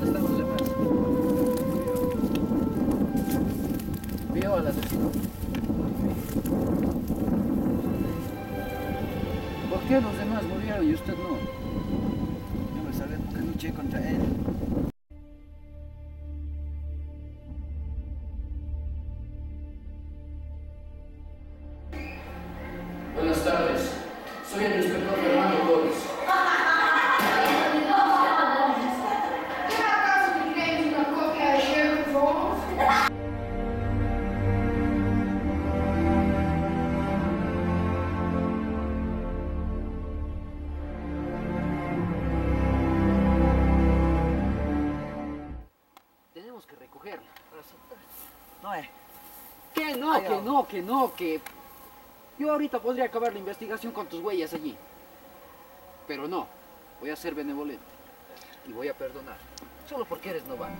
¿Dónde están los demás? Vio al asesino. ¿Por qué los demás murieron y usted no? Yo me salvé porque luché contra él. Buenas tardes. Soy el Tenemos que recogerla. No es. ¿Qué no? Ay, que no. no, que no, que... Yo ahorita podría acabar la investigación con tus huellas allí. Pero no, voy a ser benevolente. Y voy a perdonar. Solo porque eres novato.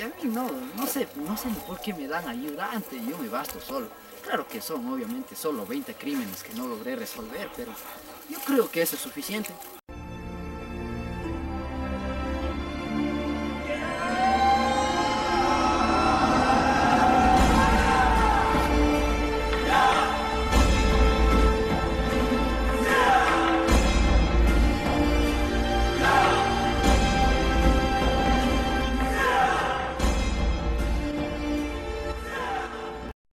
Y a mí no, no sé, no sé ni por qué me dan ayudante, yo me basto solo. Claro que son obviamente solo 20 crímenes que no logré resolver, pero yo creo que eso es suficiente.